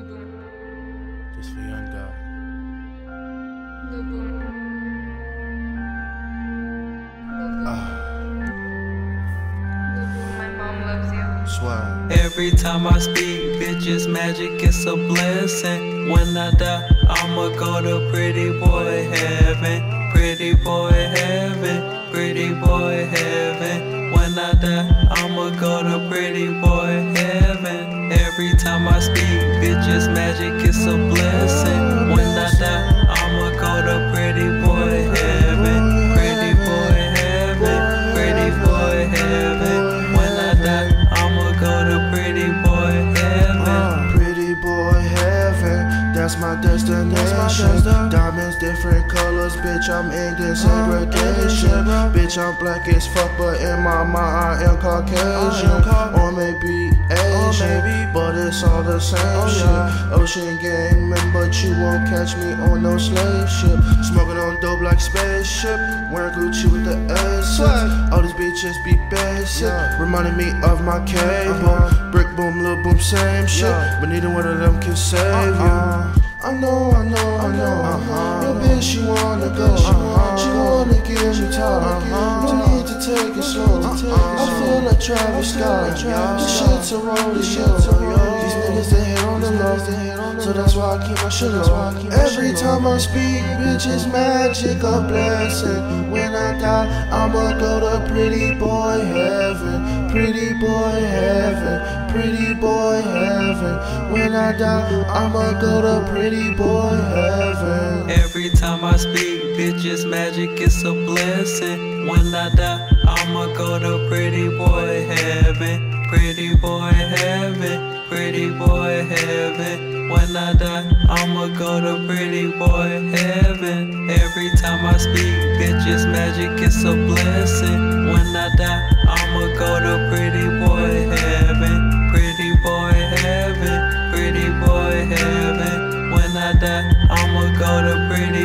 Just for young you. Ah. Swag. Every time I speak, bitches magic, it's a blessing. When I die, I'ma go to pretty boy heaven. Pretty boy heaven, pretty boy heaven. When I die, I'ma go to pretty boy heaven. Every time I speak, bitches magic, it's a blessing. When I die, I'ma go to pretty boy heaven. Pretty boy heaven, pretty boy heaven. When I die, I'ma go to pretty boy heaven. Uh, pretty boy heaven, that's my destination. Diamonds, different colors, bitch. I'm Indian segregation. Bitch, I'm black as fuck, but in my mind I am Caucasian, or maybe But it's all the same shit. Ocean gang member, but you won't catch me on no slave ship. Smoking on dope like spaceship, wearing Gucci with the S. All these bitches be basic, reminding me of my cable. Brick boom, Lil Boom, same shit, but neither one of them can save you. I know, I know, I know. Your bitch, she wanna go. She wanna give me time. To take it uh-uh. slow. I feel like Travis Scott. This shit's a rolling show. These niggas they hate on the low, so that's why I keep my shit low. Every time I speak, bitch, it's magic, a blessing. When I die, I'ma go to pretty boy heaven, pretty boy heaven, pretty boy heaven. When I die, I'ma go to pretty boy heaven. Every time I speak, bitch, it's magic, it's a blessing. When I die, I'ma go to pretty boy heaven, pretty boy heaven, pretty boy heaven. When I die, I'ma go to pretty boy heaven. Every time I speak, bitches, magic, it's a blessing. When I die, I'ma go to pretty boy heaven, pretty boy heaven, pretty boy heaven. When I die, I'ma go to pretty